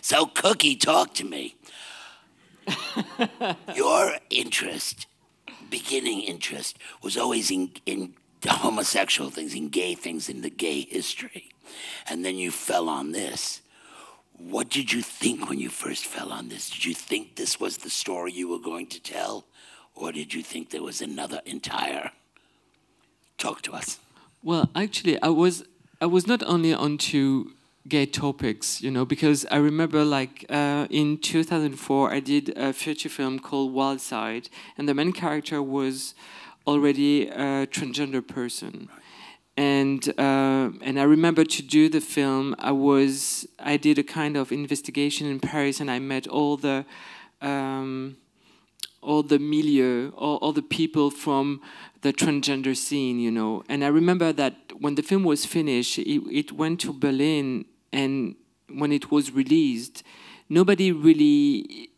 So, Cookie, talk to me. Your interest, beginning interest, was always in, in homosexual things, in gay things, in the gay history. And then you fell on this. What did you think when you first fell on this? Did you think this was the story you were going to tell? Or did you think there was another entire? Talk to us. Well, actually, I was I was not only onto gay topics, you know, because I remember like uh, in 2004 I did a feature film called Wild Side, and the main character was already a transgender person. And uh, and I remember to do the film, I was I did a kind of investigation in Paris, and I met all the um, all the milieu, all, all the people from the transgender scene, you know. And I remember that when the film was finished, it, it went to Berlin, and when it was released, nobody really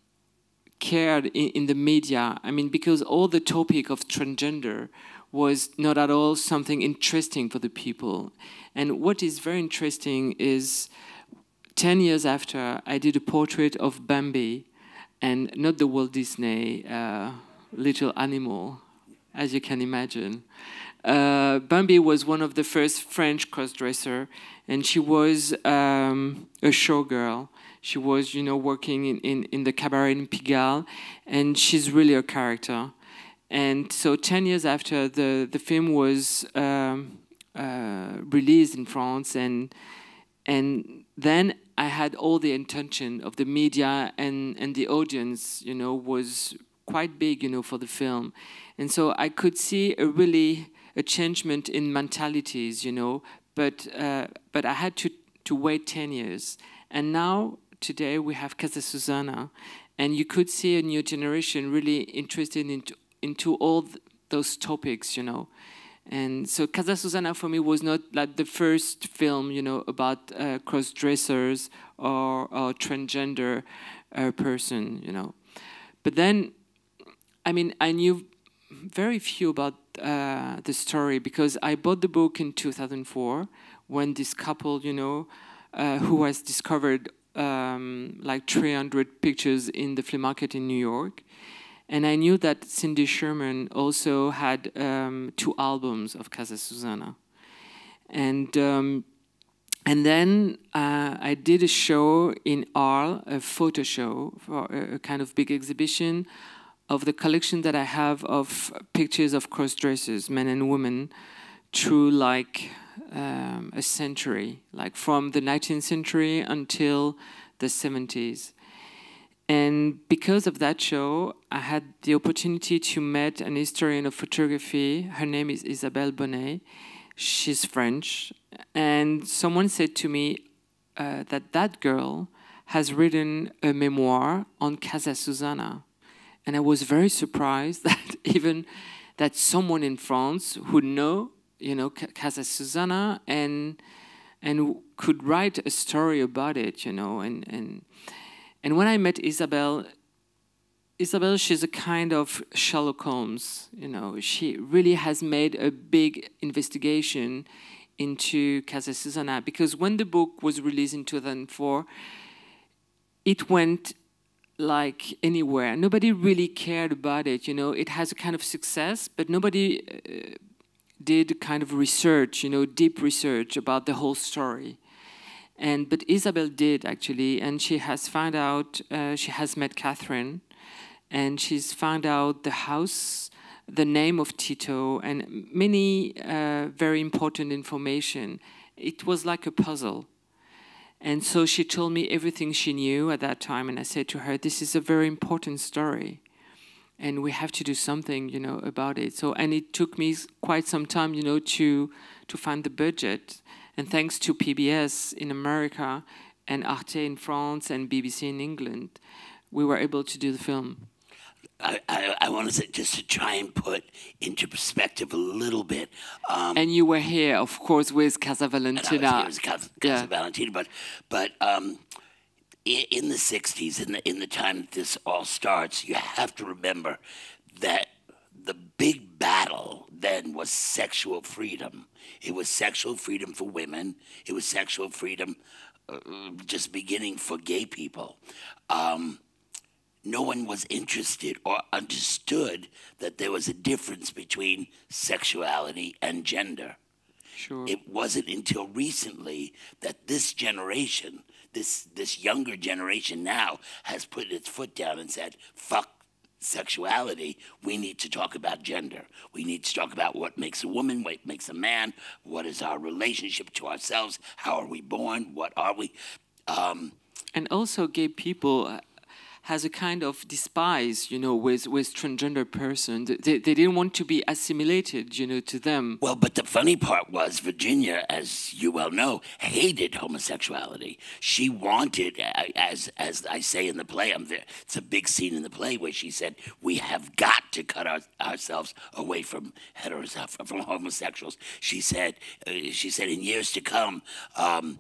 cared in, in the media. I mean, because all the topic of transgender was not at all something interesting for the people. And what is very interesting is 10 years after, I did a portrait of Bambi, and not the Walt Disney uh, little animal, as you can imagine. Uh, Bambi was one of the first French crossdresser, and she was um, a showgirl. She was, you know, working in, in, in the cabaret in Pigalle, and she's really a character. And so, 10 years after the, the film was um, uh, released in France, and, and then I had all the intention of the media and, and the audience, you know, was quite big, you know, for the film. And so I could see a really a changement in mentalities, you know, but uh, but I had to to wait 10 years. And now today we have Casa Susanna and you could see a new generation really interested into into all th those topics, you know. And so Casa Susanna for me was not like the first film, you know, about uh, cross dressers or, or transgender uh, person, you know. But then, I mean, I knew very few about uh, the story because I bought the book in 2004 when this couple, you know, uh, who has discovered um, like 300 pictures in the flea market in New York. And I knew that Cindy Sherman also had um, two albums of Casa Susanna. And, um, and then uh, I did a show in Arles, a photo show for a, a kind of big exhibition of the collection that I have of pictures of cross dressers, men and women, through like um, a century, like from the 19th century until the 70s. And because of that show, I had the opportunity to meet an historian of photography. Her name is Isabelle Bonnet. She's French. And someone said to me uh, that that girl has written a memoir on Casa Susanna and I was very surprised that even that someone in France who know, you know, Casa Susanna and and could write a story about it, you know, and and and when I met Isabelle, Isabelle, she's a kind of Sherlock Holmes, you know. She really has made a big investigation into Casa Susanna because when the book was released in 2004, it went like anywhere. Nobody really cared about it. You know, it has a kind of success, but nobody uh, did kind of research. You know, deep research about the whole story. And but Isabelle did actually, and she has found out. Uh, she has met Catherine, and she's found out the house, the name of Tito, and many uh, very important information. It was like a puzzle and so she told me everything she knew at that time. And I said to her, This is a very important story. And we have to do something, you know, about it. So, and it took me quite some time, you know, to, to find the budget. And thanks to PBS in America and Arte in France and BBC in England, we were able to do the film. I, I, I want to say, just to try and put into perspective a little bit. Um, and you were here, of course, with Casa Valentina. I was here with Casa, yeah. Valentina, but but um, in, in, the '60s, in the in the time that this all starts, you have to remember that the big battle then was sexual freedom. It was sexual freedom for women. It was sexual freedom just beginning for gay people. Um, no one was interested or understood that there was a difference between sexuality and gender. Sure. It wasn't until recently that this generation, this this younger generation now, has put its foot down and said, "Fuck sexuality. We need to talk about gender. We need to talk about what makes a woman, what makes a man, what is our relationship to ourselves, how are we born, what are we." Um, and also, gay people has a kind of despise, you know, with, with transgender person. They, they didn't want to be assimilated, you know, to them. Well, but the funny part was Virginia, as you well know, hated homosexuality. She wanted, as as I say in the play, I'm there. It's a big scene in the play where she said, "We have got to cut our, ourselves away from heteros, from homosexuals." She said, uh, she said, in years to come. Um,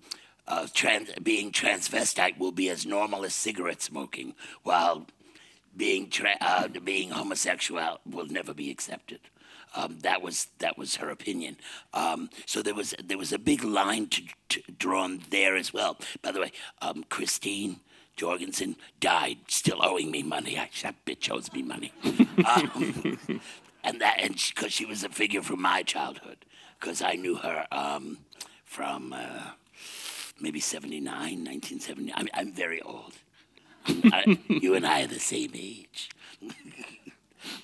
uh, trans, being transvestite will be as normal as cigarette smoking, while being uh, being homosexual will never be accepted. Um, that was that was her opinion. Um, so there was there was a big line to, to drawn there as well. By the way, um, Christine Jorgensen died, still owing me money. I, that bitch owes me money, um, and that and because she, she, was a figure from my childhood, because I knew her um, from. Uh, maybe 79, 1970. I'm, I'm very old. I, you and I are the same age.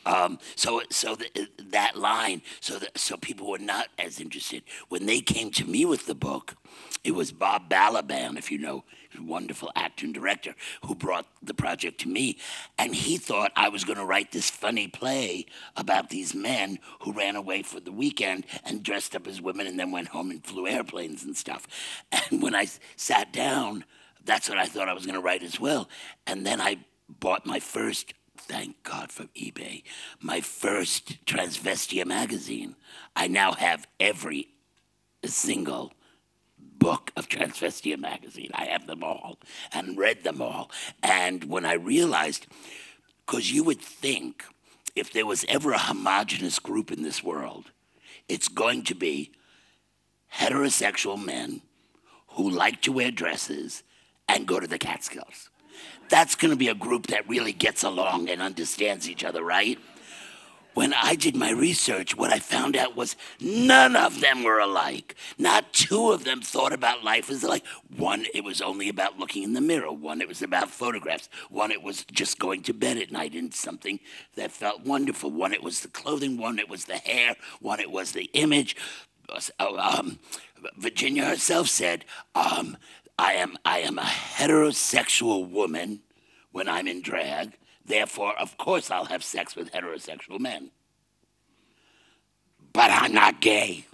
um, so so the, that line, so that, so people were not as interested. When they came to me with the book, it was Bob Balaban, if you know wonderful actor and director who brought the project to me. And he thought I was going to write this funny play about these men who ran away for the weekend and dressed up as women and then went home and flew airplanes and stuff. And when I sat down, that's what I thought I was going to write as well. And then I bought my first thank God for eBay, my first Transvestia magazine. I now have every single book of Transvestia magazine. I have them all and read them all. And when I realized, because you would think if there was ever a homogenous group in this world, it's going to be heterosexual men who like to wear dresses and go to the Catskills. That's going to be a group that really gets along and understands each other, right? When I did my research, what I found out was none of them were alike. Not two of them thought about life as alike. One, it was only about looking in the mirror. One, it was about photographs. One, it was just going to bed at night in something that felt wonderful. One, it was the clothing. One, it was the hair. One, it was the image. Um, Virginia herself said, um, I, am, I am a heterosexual woman when I'm in drag Therefore, of course, I'll have sex with heterosexual men. But I'm not gay.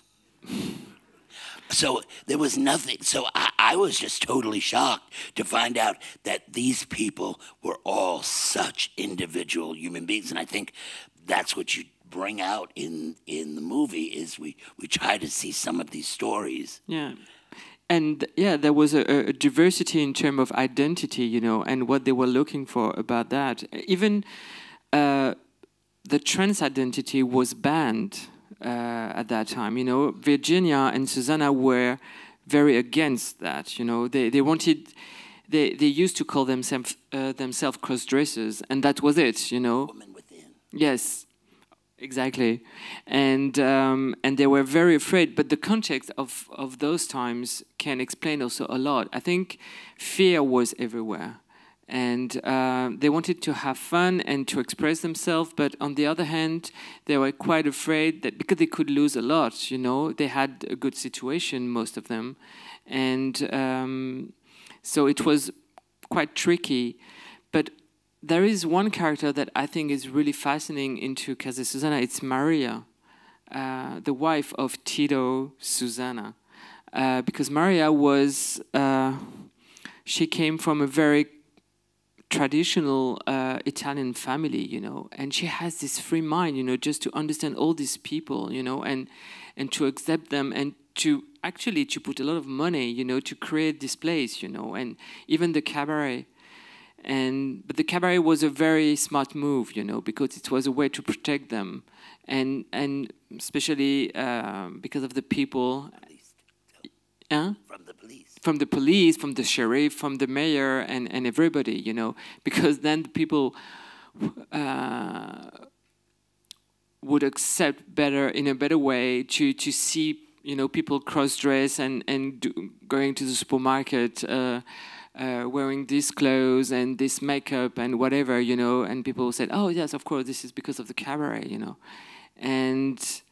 So there was nothing. So I, I, was just totally shocked to find out that these people were all such individual human beings. And I think that's what you bring out in in the movie is we we try to see some of these stories. Yeah and yeah, there was a, a, diversity in terms of identity, you know, and what they were looking for about that. Even uh, the trans identity was banned uh, at that time. You know, Virginia and Susanna were very against that. You know, they they wanted. They, they used to call themselves uh, themselves cross dressers, and that was it. You know. Yes, Exactly, and um, and they were very afraid. But the context of of those times can explain also a lot. I think fear was everywhere, and uh, they wanted to have fun and to express themselves. But on the other hand, they were quite afraid that because they could lose a lot. You know, they had a good situation, most of them, and um, so it was quite tricky. But there is one character that I think is really fascinating into Casa Susanna. It's Maria, uh, the wife of Tito Susanna, uh, because Maria was uh, she came from a very traditional uh, Italian family, you know, and she has this free mind, you know, just to understand all these people, you know, and and to accept them and to actually to put a lot of money, you know, to create this place, you know, and even the cabaret and but the cabaret was a very smart move, you know, because it was a way to protect them, and and especially uh, because of the people. Huh? From the police. from the police, from the sheriff, from the mayor, and, and everybody, you know, because then the people uh, would accept better in a better way to to see you know people cross dress and and do, going to the supermarket. Uh, uh, wearing these clothes and this makeup and whatever, you know, and people said, "Oh yes, of course, this is because of the cabaret," you know, and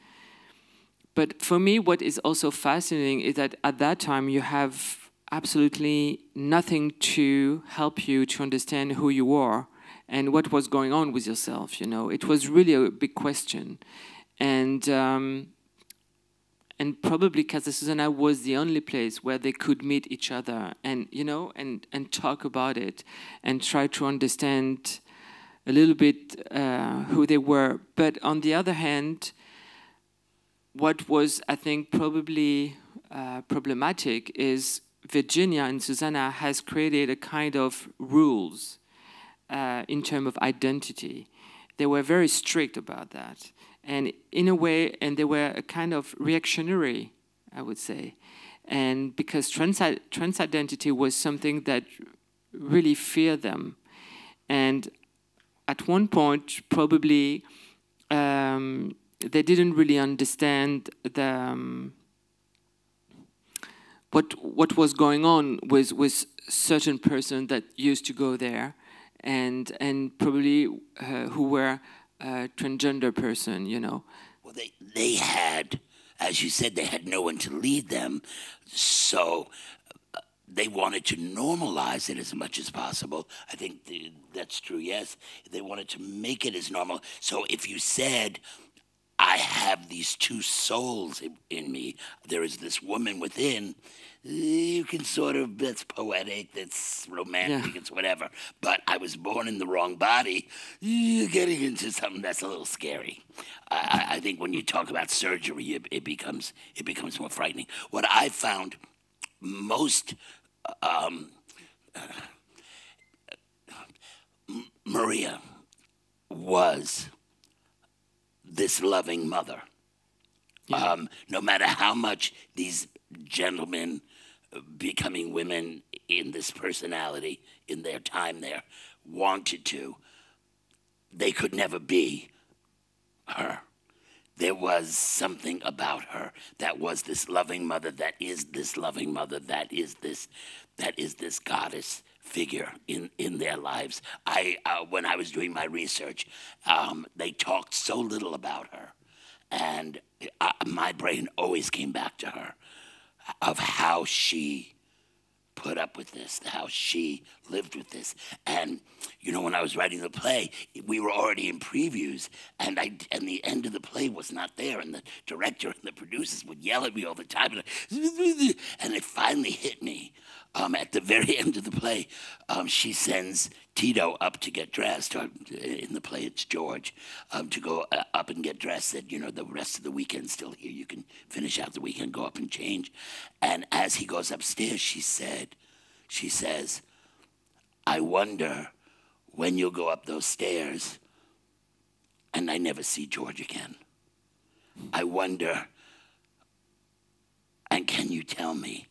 but for me, what is also fascinating is that at that time you have absolutely nothing to help you to understand who you are and what was going on with yourself. You know, it was really a big question, and. Um, and probably Casa Susanna was the only place where they could meet each other and you know and and talk about it and try to understand a little bit uh, who they were. But on the other hand, what was I think probably uh, problematic is Virginia and Susanna has created a kind of rules uh, in terms of identity. They were very strict about that and in a way, and they were a kind of reactionary, I would say, and because trans, trans identity was something that really feared them, and at one point probably um, they didn't really understand the. Um, what what was going on with with certain person that used to go there, and and probably uh, who were uh, transgender person, you know. Well, they they had, as you said, they had no one to lead them, so uh, they wanted to normalize it as much as possible. I think the, that's true. Yes, they wanted to make it as normal. So if you said. I have these two souls in, in me. There is this woman within you can sort of that's poetic, that's romantic, yeah. it's whatever. But I was born in the wrong body. You're getting into something that's a little scary. I, I think when you talk about surgery, it, it, becomes it becomes more frightening. What I found most. Um, uh, Maria was this loving mother. Yeah. Um, no matter how much these gentlemen becoming women in this personality in their time there wanted to, they could never be her. There was something about her that was this loving mother, that is this loving mother, that is this, that is this goddess figure in, in their lives. I, uh, when I was doing my research, um, they talked so little about her, and uh, my brain always came back to her of how she put up with this, how she lived with this. And you know, when I was writing the play, we were already in previews, and I and the end of the play was not there, and the director and the producers would yell at me all the time, and, and it finally hit me um, at the very end of the play, um, she sends Tito up to get dressed. In the play, it's George um, to go uh, up and get dressed. Said, you know, the rest of the weekend's still here. You can finish out the weekend, go up and change. And as he goes upstairs, she said, she says, I wonder when you'll go up those stairs and I never see George again. I wonder, and can you tell me?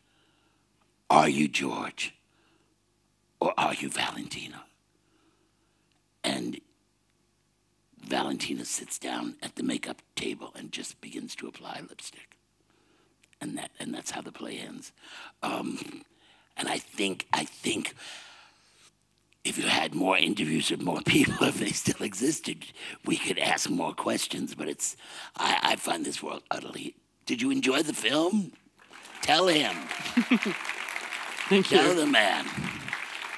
Are you George? Or are you Valentina? And Valentina sits down at the makeup table and just begins to apply lipstick. And that and that's how the play ends. Um, and I think I think if you had more interviews with more people, if they still existed, we could ask more questions. But it's I, I find this world utterly. Did you enjoy the film? Tell him. Thank you. Man.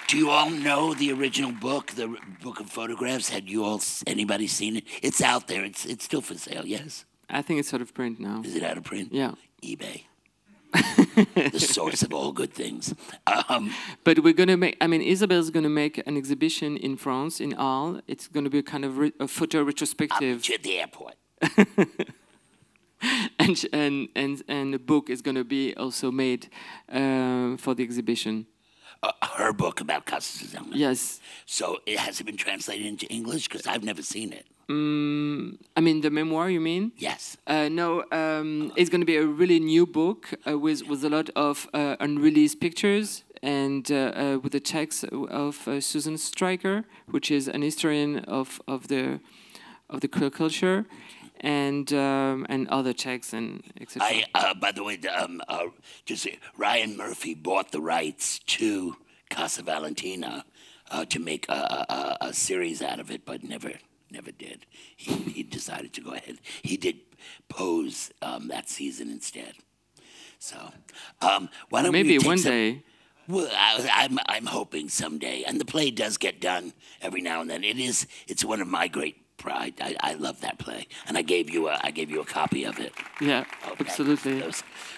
Do you all know the original book, the book of photographs? Had you all anybody seen it? It's out there. It's it's still for sale. Yes. I think it's out of print now. Is it out of print? Yeah. eBay. the source of all good things. Um, but we're going to make, I mean, Isabelle's going to make an exhibition in France, in Arles. It's going to be a kind of re, a photo retrospective. at the airport. and and and and the book is going to be also made uh, for the exhibition. Uh, her book about Casa Yes. So it has it been translated into English? Because I've never seen it. Mm, I mean, the memoir, you mean? Yes. Uh, no, um, it's going to be a really new book uh, with with a lot of uh, unreleased pictures and uh, uh, with the text of uh, Susan Stryker, which is an historian of, of the of the queer culture, and um, and other texts and etc. I, uh, by the way, um, uh, just Ryan Murphy bought the rights to Casa Valentina uh, to make a, a, a, series out of it, but never never did. He, he decided to go ahead. He did Pose um, that season instead. So um, why don't maybe we one some, day. Well, I, am I'm, I'm hoping someday, and the play does get done every now and then. It is it's one of my great pride. I, I love that play, and I gave you a I gave you a copy of it. Yeah, absolutely.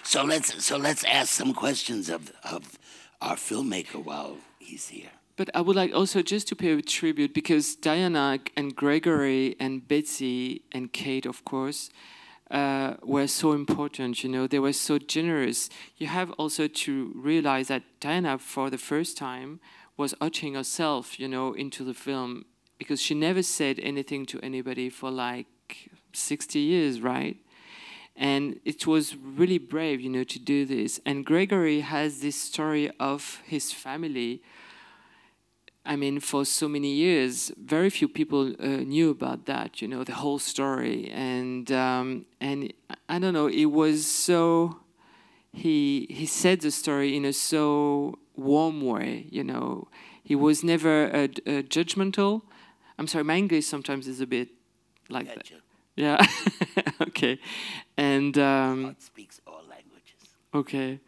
So let's so let's ask some questions of of our filmmaker while he's here. But I would like also just to pay a tribute because Diana and Gregory and Betsy and Kate, of course, uh, were so important. You know, they were so generous. You have also to realize that Diana, for the first time, was ushering herself, you know, into the film because she never said anything to anybody for like 60 years, right? And it was really brave, you know, to do this. And Gregory has this story of his family I mean, for so many years, very few people uh, knew about that. You know, the whole story, and um, and I don't know. It was so. He he said the story in a so warm way. You know, he was never uh, uh, judgmental. I'm sorry, my English sometimes is a bit like gotcha. that. Yeah. okay, and um, speaks all languages. Okay,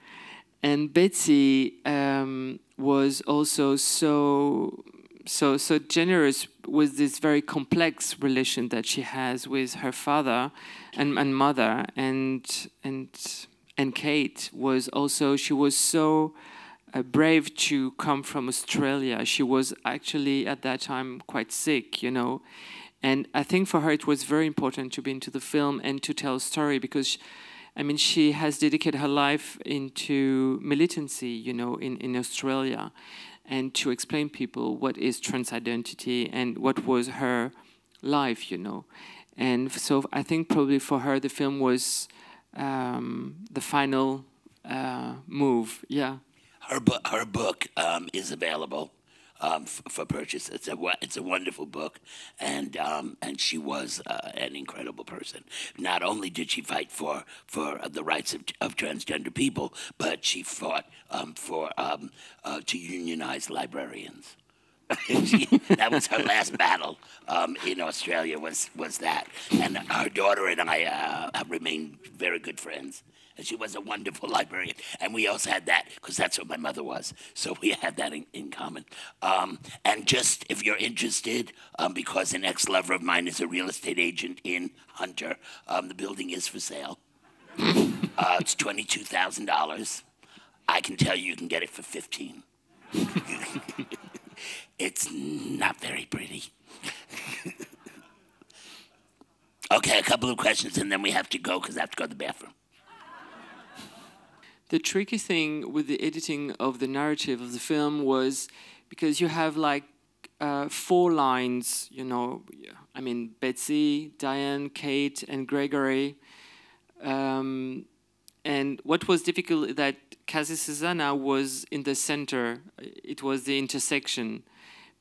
and Betsy. Um, was also so so so generous with this very complex relation that she has with her father and, and mother and and and Kate was also she was so uh, brave to come from Australia. She was actually at that time quite sick, you know. And I think for her it was very important to be into the film and to tell a story because she, I mean, she has dedicated her life into militancy, you know, in, in Australia, and to explain people what is trans identity and what was her life, you know. And so I think probably for her the film was um, the final uh, move. Yeah. Her book, her book um, is available um, for purchase. It's a it's a wonderful book, and um, and she was uh, an incredible person. Not only did she fight for for the rights of, of transgender people, but she fought um, for um, uh, to unionize librarians. that was her last battle um, in Australia. Was was that, and her daughter and I uh, have remained very good friends and she was a wonderful librarian. And we also had that because that's what my mother was. So we had that in, in common. Um, and just if you're interested, um, because an ex lover of mine is a real estate agent in Hunter, um, the building is for sale. uh, it's twenty-two thousand dollars. I can tell you, you can get it for fifteen. It's not very pretty. okay, a couple of questions, and then we have to go because I have to go to the bathroom. The tricky thing with the editing of the narrative of the film was because you have like uh, four lines, you know, I mean, Betsy, Diane, Kate, and Gregory. Um, and what was difficult that Casa Susanna was in the center, it was the intersection.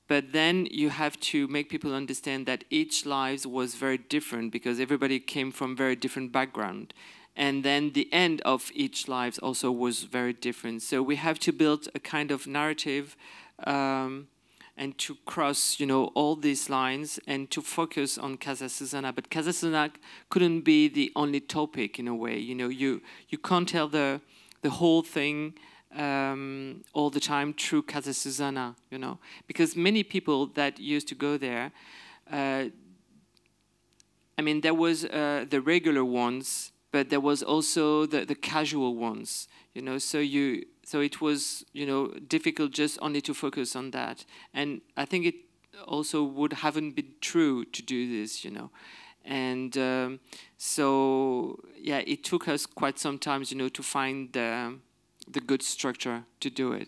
But then you have to make people understand that each lives was very different because everybody came from very different background and then the end of each lives also was very different. So we have to build a kind of narrative um, and to cross, you know, all these lines and to focus on Casa Susanna. But Casa Susanna couldn't be the only topic in a way. You know, you you can't tell the the whole thing um, all the time through Casa Susanna. You know, because many people that used to go there. Uh, I mean, there was uh, the regular ones but there was also the, the casual ones, you know, so you so it was, you know, difficult just only to focus on that. And I think it also would haven't been true to do this, you know. And um, so yeah, it took us quite some time, you know, to find the the good structure to do it.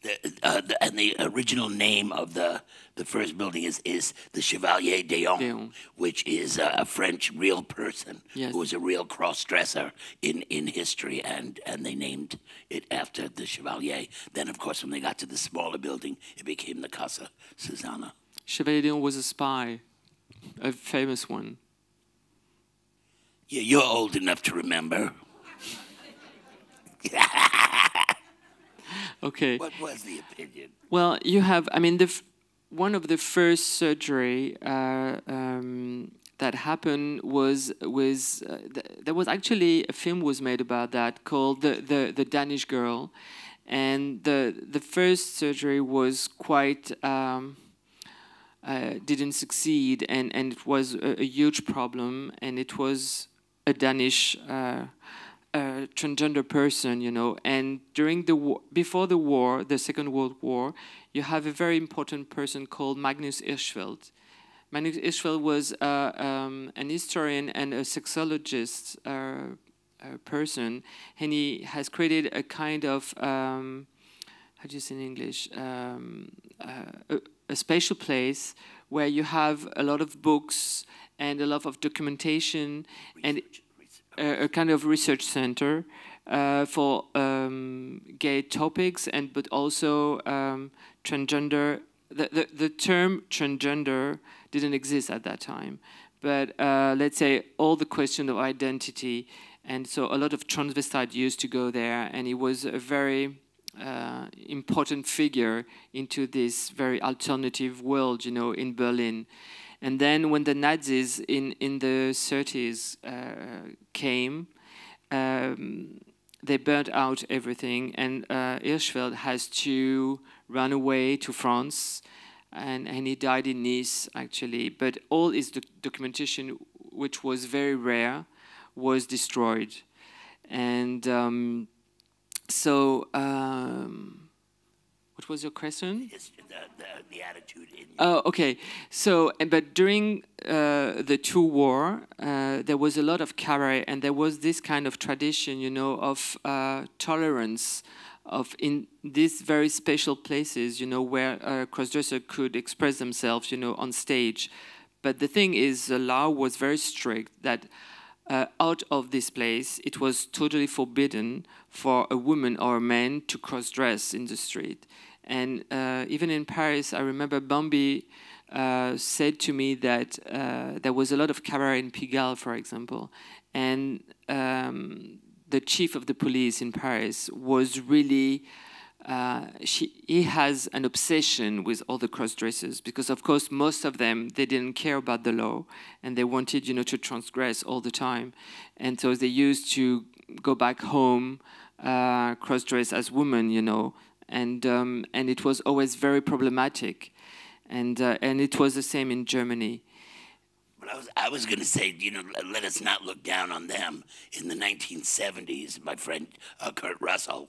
The, uh, the, and the original name of the the first building is is the Chevalier d'Eon, which is a, a French real person Yes. who was a real cross dresser in in history, and and they named it after the Chevalier. Then, of course, when they got to the smaller building, it became the Casa Susanna. Chevalier d'Eon was a spy, a famous one. Yeah, you're old enough to remember. Okay. What was the opinion? Well, you have. I mean, the f- one of the first surgery uh, um, that happened was was uh, th- there was actually a film was made about that called the the, the Danish Girl, and the the first surgery was quite. Um, uh, didn't succeed, and, and it was a, a huge problem, and it was a Danish uh, transgender person, you know. And during the war, before the war, the Second World War, you have a very important person called Magnus Hirschfeld. Magnus Hirschfeld was uh, um, an historian and a sexologist uh, uh, person, and he has created a kind of um, how do you say in English? Um, uh, a, a place where you have a lot of books and a lot of documentation and a, kind of research center uh, for um, gay topics and but also um, transgender. The, the, the term transgender didn't exist at that time, but uh, let's say all the question of identity, and so a lot of transvestite used to go there, and he was a very uh, important figure into this very alternative world, you know, in Berlin. And then when the Nazis in, in the 30s uh, came, um, they burnt out everything, and uh, Hirschfeld has to run away to France, and, and he died in Nice, actually. But all his doc- documentation, which was very rare, was destroyed. And um, so, um, what was your question? The, the, the attitude in you. Oh, okay. So, but during uh, the two war, uh, there was a lot of cabaret, and there was this kind of tradition, you know, of uh, tolerance, of in these very special places, you know, where a crossdresser could express themselves, you know, on stage. But the thing is, the law was very strict that uh, out of this place, it was totally forbidden for a woman or a man to cross dress in the street. And uh, even in Paris, I remember Bambi uh, said to me that uh, there was a lot of cabaret in Pigalle, for example, and um, the chief of the police in Paris was really. Uh, she, he has an obsession with all the cross dressers because, of course, most of them they didn't care about the law and they wanted, you know, to transgress all the time, and so they used to go back home, uh, cross dress as women, you know, and um, and it was always very problematic, and uh, and it was the same in Germany. But I was, I was going to say, you know, let, let us not look down on them. In the 1970s, my friend uh, Kurt Russell,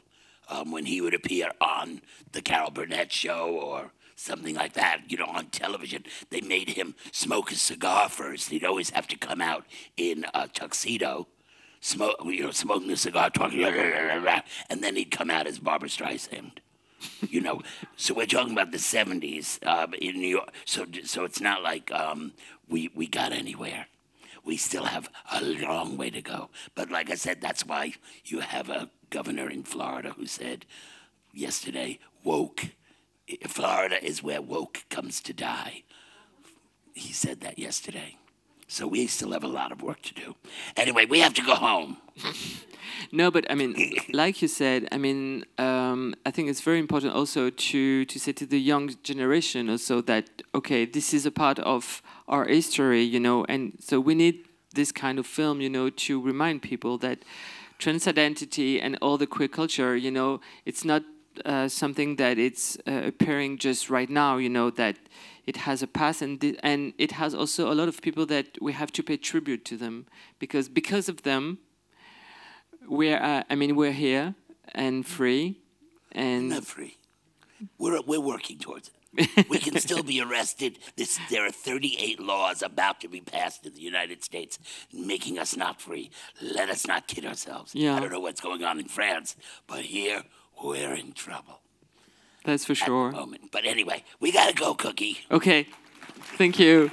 um, when he would appear on the Carol Burnett show or something like that, you know, on television, they made him smoke a cigar first. He'd always have to come out in a tuxedo, smoke, you know, smoking a cigar, talking, and then he'd come out as Barbra Streisand. You know, so we're talking about the '70s uh, in New York. So, so it's not like um, we we got anywhere. We still have a long way to go. But like I said, that's why you have a governor in Florida who said yesterday, "Woke, Florida is where woke comes to die." He said that yesterday. So we still have a lot of work to do. Anyway, we have to go home. No, but I mean, like you said, I mean, um, I think it's very important also to to say to the young generation also that okay, this is a part of our history, you know, and so we need this kind of film, you know, to remind people that trans identity and all the queer culture, you know, it's not uh, something that it's uh, appearing just right now, you know, that it has a past and and it has also a lot of people that we have to pay tribute to them because because of them we're uh, I mean we're here and free and Not free. We're we're working towards it. we can still be arrested. This, there are 38 laws about to be passed in the United States making us not free. Let us not kid ourselves. Yeah. I don't know what's going on in France, but here we're in trouble. That's for sure. moment. But anyway, we gotta go, Cookie. Okay. Thank you.